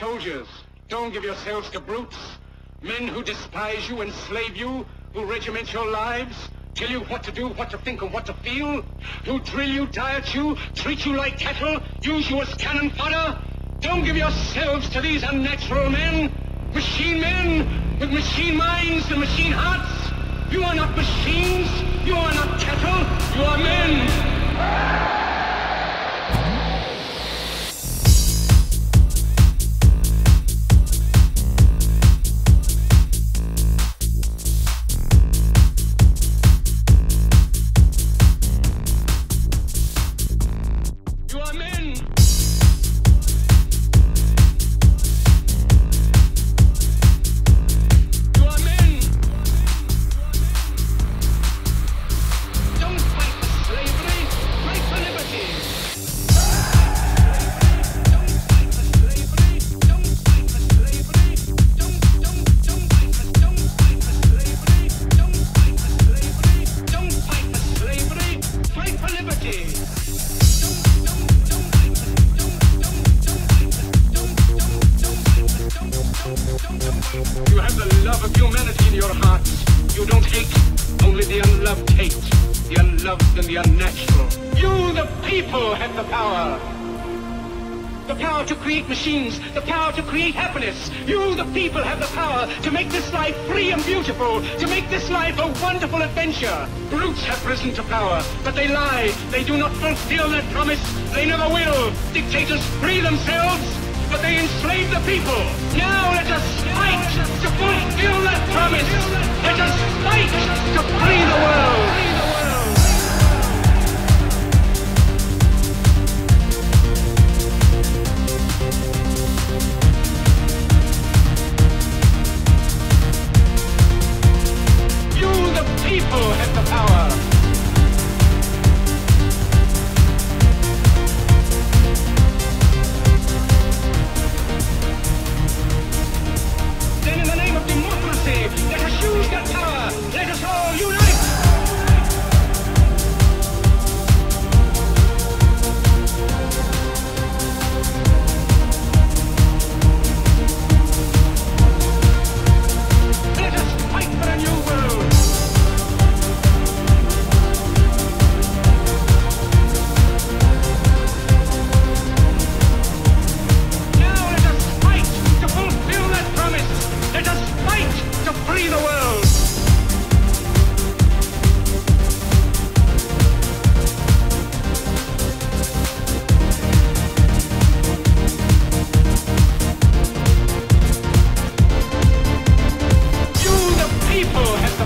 Soldiers, don't give yourselves to brutes. Men who despise you, enslave you, who regiment your lives, tell you what to do, what to think, and what to feel, who drill you, diet you, treat you like cattle, use you as cannon fodder. Don't give yourselves to these unnatural men, machine men with machine minds and machine hearts. You are not machines, you are not cattle, you are men. You have the love of humanity in your hearts. You don't hate, only the unloved hate. The unloved and the unnatural. You, the people, have the power. The power to create machines, the power to create happiness. You, the people, have the power to make this life free and beautiful, to make this life a wonderful adventure. Brutes have risen to power, but they lie. They do not fulfill their promise. They never will. Dictators free themselves, but they enslave the people. Now let us people,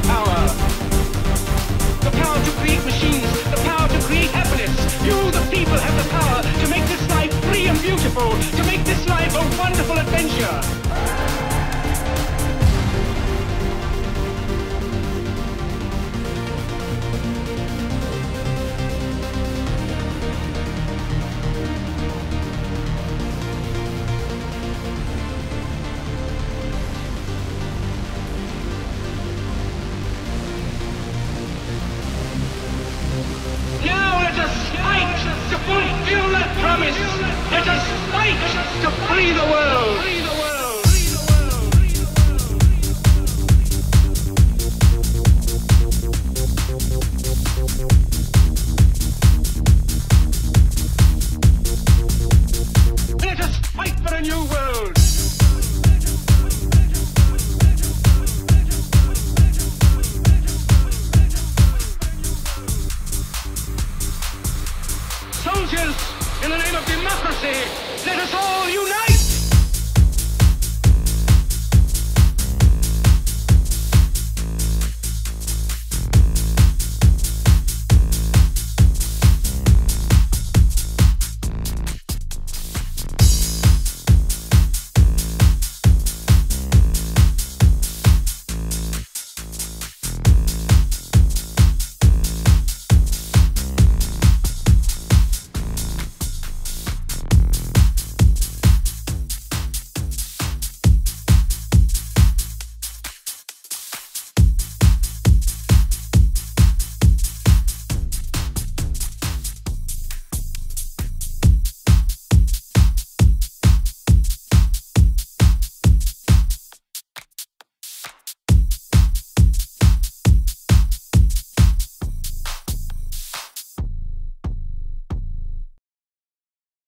the power. The power to create machines, the power to create happiness. You, the people, have the power to make this life free and beautiful, to free